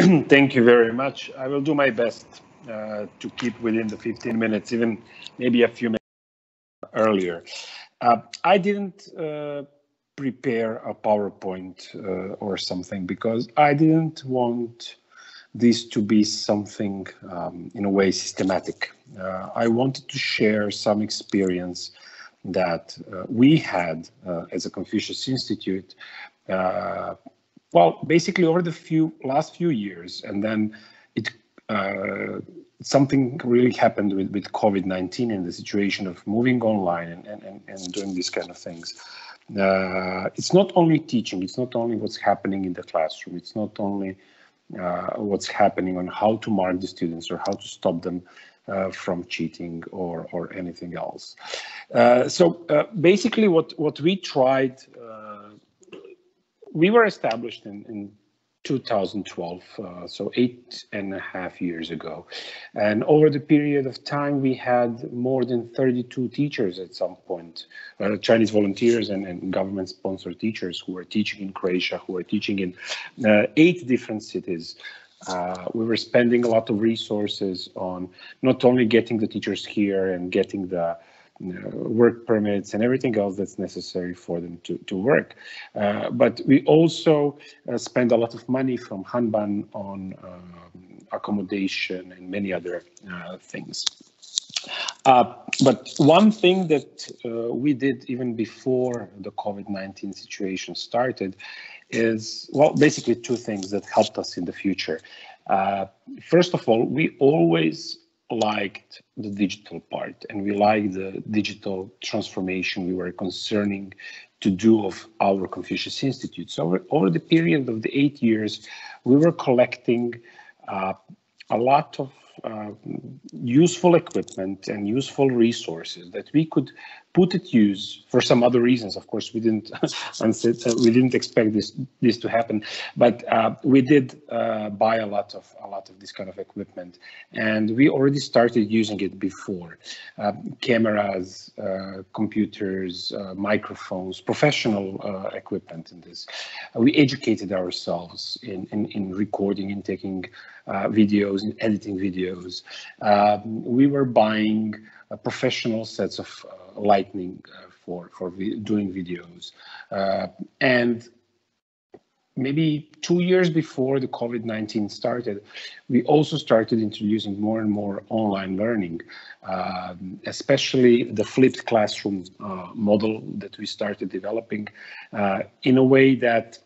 Thank you very much. I will do my best uh, to keep within the 15 minutes, even maybe a few minutes earlier. Uh, I didn't uh, prepare a PowerPoint uh, or something because I didn't want this to be something um, in a way systematic. Uh, I wanted to share some experience that uh, we had as a Confucius Institute well, basically over the few last few years, and then it uh, something really happened with, with COVID-19 and the situation of moving online and, and, and doing these kind of things. Uh, it's not only teaching, it's not only what's happening in the classroom, it's not only uh, what's happening on how to mark the students or how to stop them uh, from cheating or, or anything else. Uh, so uh, basically what, what we tried we were established in, in 2012, uh, so eight and a half years ago. And over the period of time, we had more than 32 teachers at some point, uh, Chinese volunteers and, and government sponsored teachers who were teaching in Croatia, who were teaching in uh, eight different cities. Uh, we were spending a lot of resources on not only getting the teachers here and getting the work permits and everything else that's necessary for them to, to work. Uh, but we also uh, spend a lot of money from Hanban on um, accommodation and many other uh, things. Uh, but one thing that uh, we did even before the COVID-19 situation started is, well, basically two things that helped us in the future. Uh, first of all, we always liked the digital part and we liked the digital transformation we were concerning to do of our Confucius Institute. So over, over the period of the eight years, we were collecting uh, a lot of uh, useful equipment and useful resources that we could put it use for some other reasons. Of course, we didn't uh, we didn't expect this this to happen, but uh, we did uh, buy a lot of a lot of this kind of equipment, and we already started using it before. Uh, cameras, uh, computers, uh, microphones, professional equipment in this. we educated ourselves in, in in recording and taking videos and editing videos. Um, we were buying professional sets of Lightning uh, for for vi doing videos, uh, and maybe two years before the COVID-19 started, we also started introducing more and more online learning, um, especially the flipped classroom uh, model that we started developing uh, in a way that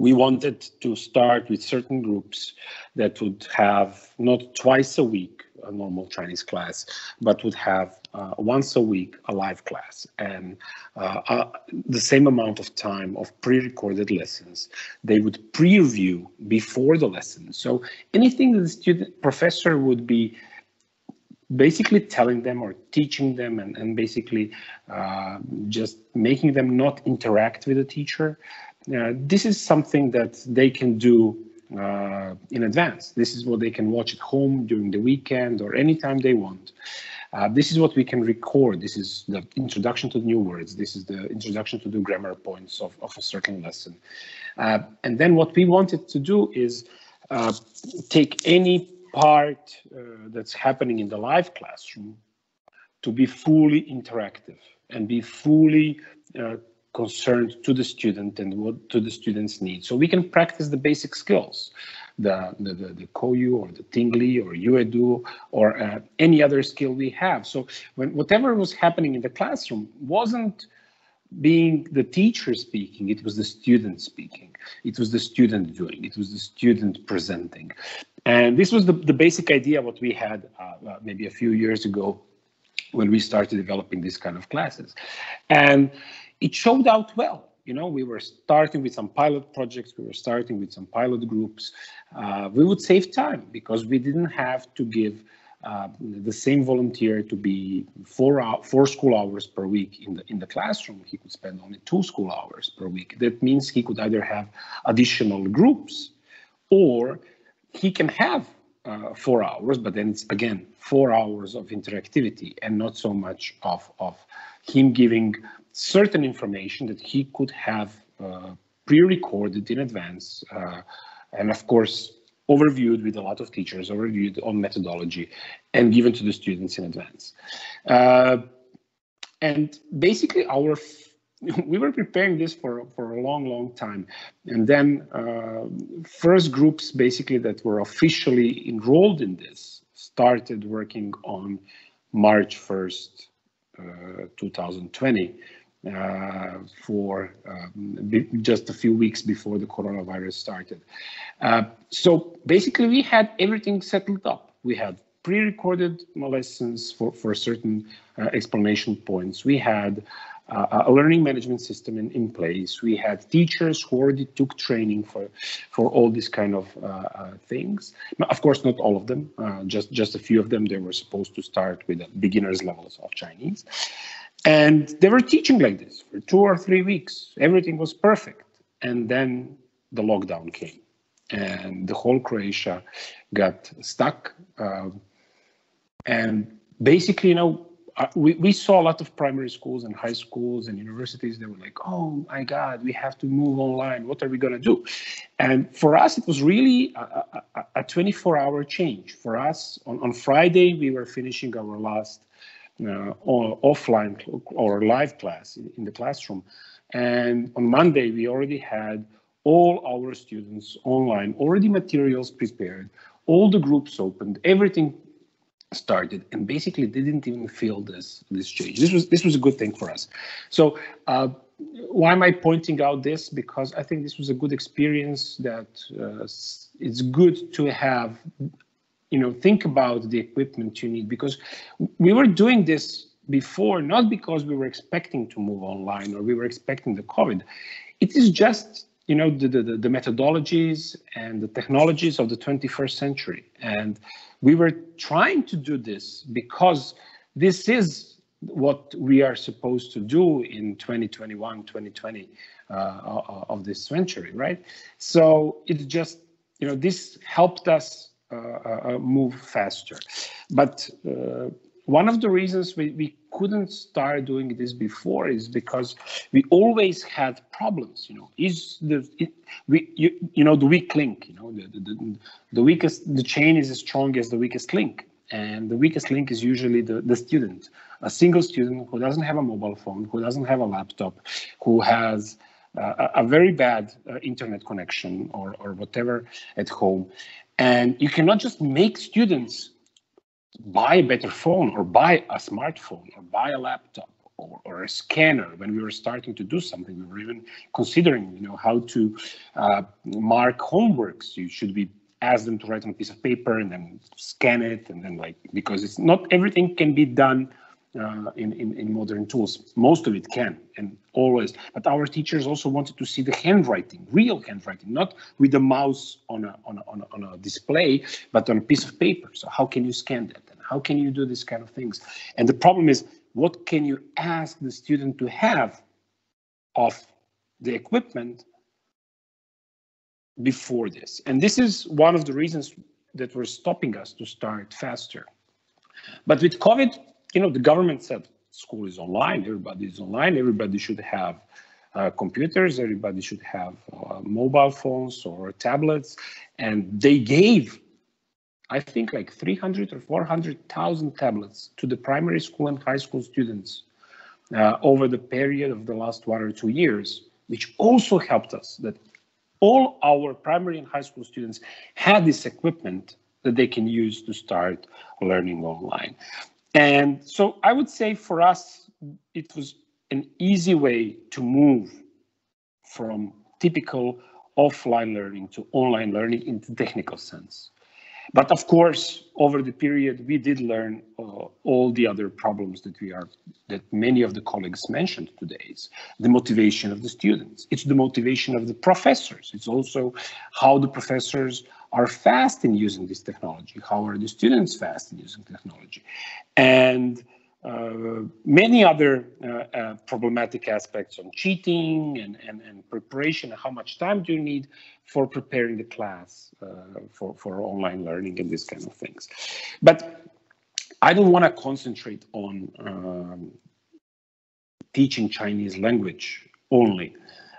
we wanted to start with certain groups that would have not twice a week a normal Chinese class, but would have uh, once a week a live class and uh, uh, the same amount of time of pre-recorded lessons. They would pre-review before the lesson. So anything that the student professor would be basically telling them or teaching them and, and basically uh, just making them not interact with the teacher. Uh, this is something that they can do uh, in advance. This is what they can watch at home during the weekend or anytime they want. Uh, this is what we can record. This is the introduction to new words. This is the introduction to the grammar points of, of a certain lesson. Uh, and then what we wanted to do is uh, take any part uh, that's happening in the live classroom to be fully interactive and be fully concerned to the student and what to the student's needs. So we can practice the basic skills, the, the, the, the or the Tingli or Yuedu or uh, any other skill we have. So when whatever was happening in the classroom wasn't being the teacher speaking, it was the student speaking. It was the student doing, it was the student presenting. And this was the, the basic idea what we had uh, uh, maybe a few years ago when we started developing this kind of classes. And it showed out well. You know, we were starting with some pilot projects, we were starting with some pilot groups. Uh, we would save time because we didn't have to give uh, the same volunteer to be four hour, four school hours per week in the in the classroom. He could spend only two school hours per week. That means he could either have additional groups, or he can have uh, four hours, but then it's again four hours of interactivity and not so much of of him giving certain information that he could have uh, pre-recorded in advance. Uh, and of course, overviewed with a lot of teachers, overviewed on methodology, and given to the students in advance. Uh, and basically, our we were preparing this for for a long, long time, and then uh, first groups basically that were officially enrolled in this started working on March first, uh, 2020 uh, for um, just a few weeks before the coronavirus started. Uh, so basically, we had everything settled up. We had pre-recorded lessons for, for certain uh, explanation points. We had uh, a learning management system in, in place. We had teachers who already took training for for all these kind of uh, uh, things. Of course, not all of them. Uh, just just a few of them. They were supposed to start with beginners levels of Chinese, and they were teaching like this for two or three weeks. Everything was perfect. And then the lockdown came and the whole Croatia got stuck. Um, and basically, you know, uh, we, we saw a lot of primary schools and high schools and universities that were like, oh my God, we have to move online. What are we going to do? And for us, it was really a, a, a 24 hour change. For us, on, on Friday, we were finishing our last uh, offline or live class in the classroom. And on Monday, we already had all our students online, already materials prepared, all the groups opened, everything started, and basically didn't even feel this this change. This was this was a good thing for us. So uh, why am I pointing out this? Because I think this was a good experience that uh, it's good to have you know, think about the equipment you need because we were doing this before, not because we were expecting to move online or we were expecting the COVID. It is just, you know, the, the, the methodologies and the technologies of the 21st century. And we were trying to do this because this is what we are supposed to do in 2021, 2020 uh, of this century, right? So it's just, you know, this helped us move faster. But uh, one of the reasons we, we couldn't start doing this before is because we always had problems you know. Is the it, we you, you know the weak link you know the, the, the weakest the chain is as strong as the weakest link. And the weakest link is usually the, the student a single student who doesn't have a mobile phone who doesn't have a laptop who has uh, a, a very bad uh, internet connection or, or whatever at home and you cannot just make students buy a better phone or buy a smartphone or buy a laptop or, or, a scanner. When we were starting to do something we were even considering you know how to uh, mark homeworks. You should be ask them to write on a piece of paper and then scan it and then like because it's not everything can be done uh, in, in, in modern tools. Most of it can and always. But our teachers also wanted to see the handwriting, real handwriting, not with the mouse on a, on a, on a, on a display, but on a piece of paper. So how can you scan that? And how can you do this kind of things? And the problem is, what can you ask the student to have of the equipment before this? And this is one of the reasons that were stopping us to start faster. But with COVID, you know, the government said school is online, everybody is online, everybody should have uh, computers, everybody should have uh, mobile phones or tablets, and they gave, I think, like 300 or 400,000 tablets to the primary school and high school students uh, over the period of the last one or two years, which also helped us that all our primary and high school students had this equipment that they can use to start learning online. And so I would say for us, it was an easy way to move from typical offline learning to online learning in the technical sense. But of course, over the period, we did learn uh, all the other problems that we are, that many of the colleagues mentioned today. It's the motivation of the students. It's the motivation of the professors. It's also how the professors are fast in using this technology. How are the students fast in using technology? And many other uh, uh, problematic aspects on cheating and, and, and preparation, how much time do you need for preparing the class uh, for, for online learning and these kind of things. But I don't want to concentrate on um, teaching Chinese language only.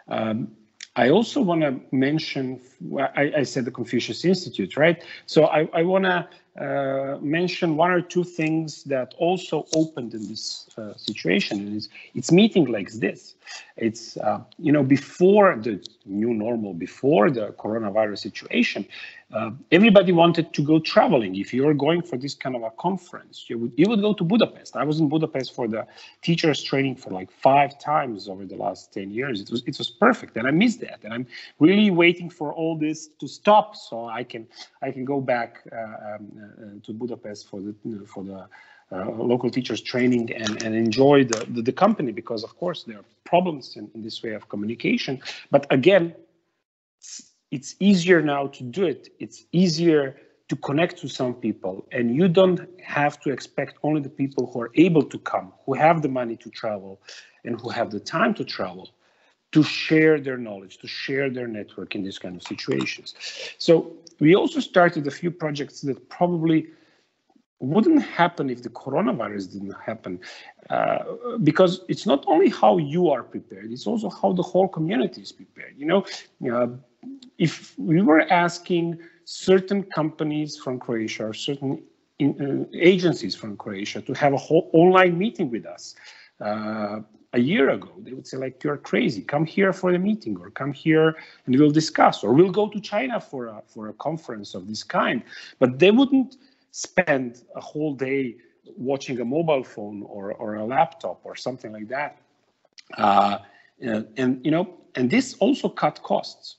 Um, I also want to mention, I, I, said the Confucius Institute, right? So I, I want to uh, mention one or two things that also opened in this uh, situation. It's, it's meeting like this. It's, uh, you know, before the new normal, before the coronavirus situation, uh, everybody wanted to go traveling. If you're going for this kind of a conference, you would, you would go to Budapest. I was in Budapest for the teachers training for like five times over the last 10 years. It was, it was perfect. And I missed that. And I'm really waiting for all this to stop so I can, I can go back uh, um, to Budapest for the, for the uh, local teachers training and, and enjoy the, the, the, company because of course there are problems in, in this way of communication. But again, it's easier now to do it. It's easier to connect to some people and you don't have to expect only the people who are able to come, who have the money to travel and who have the time to travel to share their knowledge, to share their network in these kind of situations. So we also started a few projects that probably wouldn't happen if the coronavirus didn't happen uh, because it's not only how you are prepared it's also how the whole community is prepared you know uh, if we were asking certain companies from croatia or certain in, uh, agencies from croatia to have a whole online meeting with us uh, a year ago they would say like you're crazy come here for the meeting or come here and we'll discuss or we'll go to china for a for a conference of this kind but they wouldn't spend a whole day watching a mobile phone or, or a laptop or something like that. Uh, and, and, you know, and this also cut costs.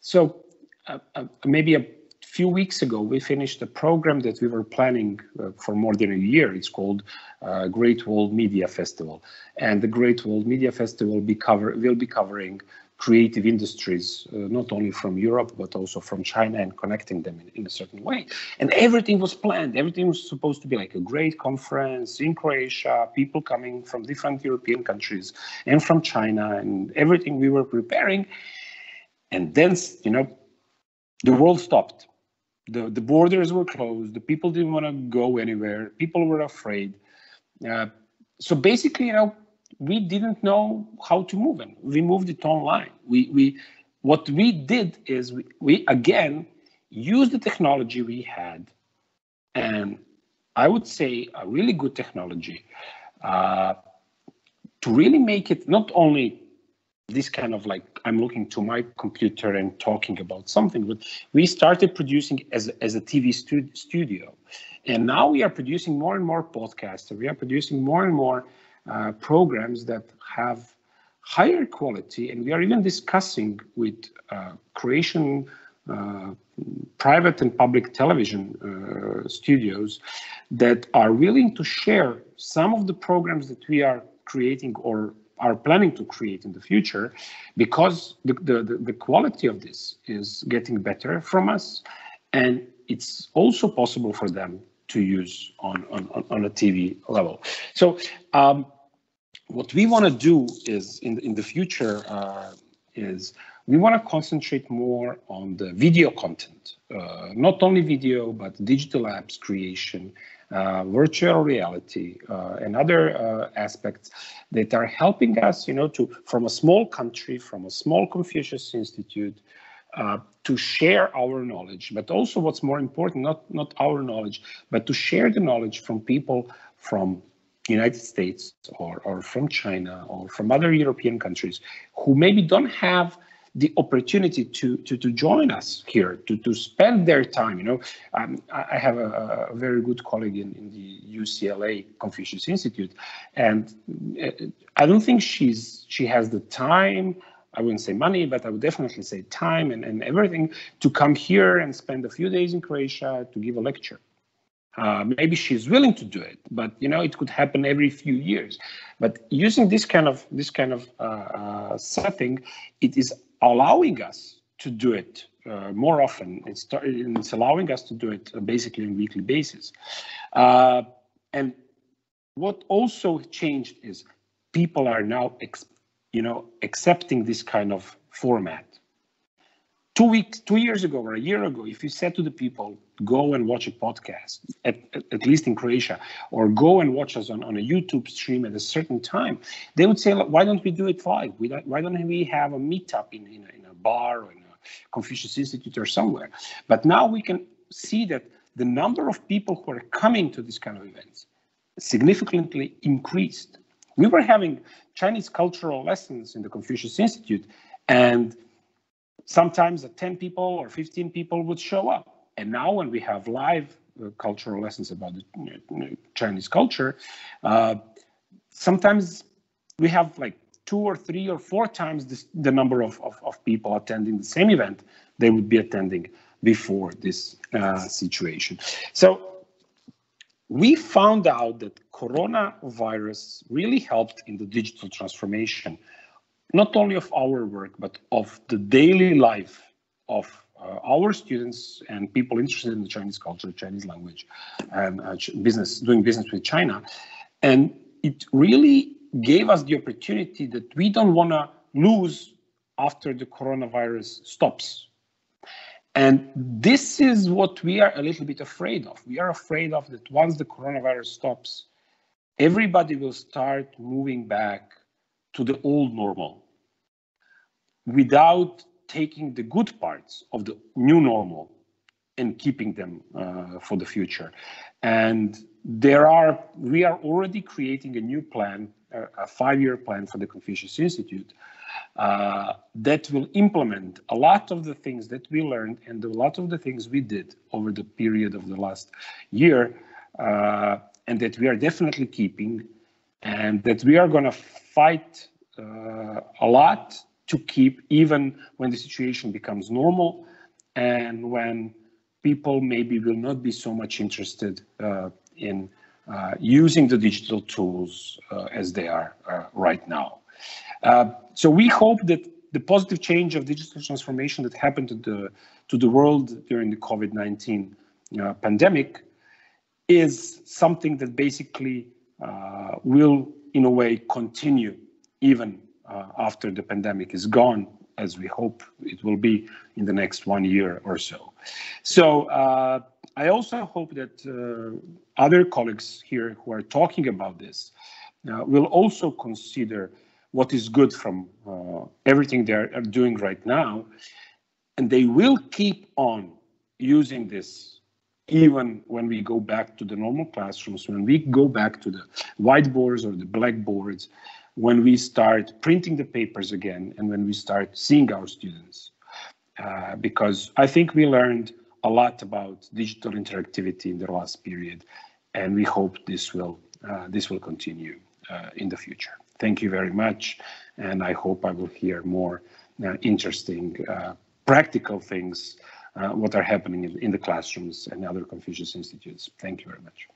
So uh, uh, maybe a few weeks ago, we finished a program that we were planning uh, for more than a year. It's called uh, Great Wall Media Festival. And the Great Wall Media Festival be cover, will be covering creative industries, uh, not only from Europe, but also from China and connecting them in, in, a certain way. And everything was planned. Everything was supposed to be like a great conference in Croatia, people coming from different European countries and from China and everything we were preparing. And then, you know, the world stopped. The, the borders were closed. The people didn't want to go anywhere. People were afraid. Uh, so basically, you know, we didn't know how to move and we moved it online we we what we did is we, we again used the technology we had and i would say a really good technology uh, to really make it not only this kind of like i'm looking to my computer and talking about something but we started producing as, as a tv stu- studio. And now we are producing more and more podcasts. We are producing more and more uh, programs that have higher quality, and we are even discussing with uh, Croatian uh, private and public television uh, studios that are willing to share some of the programs that we are creating or are planning to create in the future because the, the, the quality of this is getting better from us and it's also possible for them to use on, on, on a TV level. So um, what we want to do is in, in the future uh, is we want to concentrate more on the video content, uh, not only video, but digital apps creation, uh, virtual reality, uh, and other uh, aspects that are helping us, you know, to from a small country, from a small Confucius Institute, uh, to share our knowledge, but also what's more important, not not our knowledge, but to share the knowledge from people from United States or, or from China or from other European countries who maybe don't have the opportunity to, to, to join us here, to, to spend their time. You know, um, I have a, a, very good colleague in, in the UCLA Confucius Institute, and uh, I don't think she's she has the time. I wouldn't say money, but I would definitely say time and, and everything to come here and spend a few days in Croatia to give a lecture. Uh, maybe she's willing to do it, but you know it could happen every few years. But using this kind of this kind of uh, uh, setting, it is allowing us to do it uh, more often. It's it's allowing us to do it uh, basically on a weekly basis. Uh, and what also changed is people are now, you know, accepting this kind of format two weeks, two years ago or a year ago, if you said to the people, go and watch a podcast, at, at least in Croatia, or go and watch us on, on a YouTube stream at a certain time, they would say, why don't we do it live? Why don't we have a meetup in, in, in a bar or in a Confucius Institute or somewhere. But now we can see that the number of people who are coming to these kind of events significantly increased. We were having Chinese cultural lessons in the Confucius Institute, and sometimes 10 people or 15 people would show up. And now, when we have live uh, cultural lessons about the uh, Chinese culture, uh, sometimes we have like two or three or four times this, the number of, of, of, people attending the same event they would be attending before this uh, situation. So we found out that coronavirus really helped in the digital transformation, not only of our work, but of the daily life of uh, our students and people interested in the Chinese culture, Chinese language, and uh, business, doing business with China. And it really gave us the opportunity that we don't want to lose after the coronavirus stops. And this is what we are a little bit afraid of. We are afraid of that once the coronavirus stops, everybody will start moving back to the old normal without taking the good parts of the new normal and keeping them uh, for the future. And there are, we are already creating a new plan, a five-year plan for the Confucius Institute uh, that will implement a lot of the things that we learned and a lot of the things we did over the period of the last year, uh, and that we are definitely keeping, and that we are going to fight uh, a lot to keep even when the situation becomes normal and when people maybe will not be so much interested uh, in uh, using the digital tools uh, as they are uh, right now. Uh, so we hope that the positive change of digital transformation that happened to the to the world during the COVID-19 uh, pandemic is something that basically uh, will, in a way, continue even after the pandemic is gone, as we hope it will be in the next one year or so. So I also hope that uh, other colleagues here who are talking about this uh, will also consider what is good from uh, everything they are doing right now, and they will keep on using this even when we go back to the normal classrooms, when we go back to the whiteboards or the blackboards, when we start printing the papers again, and when we start seeing our students. Uh, because I think we learned a lot about digital interactivity in the last period, and we hope this will uh, this will continue uh, in the future. Thank you very much, and I hope I will hear more uh, interesting, uh, practical things Uh, what are happening in, in the classrooms and other Confucius institutes. Thank you very much.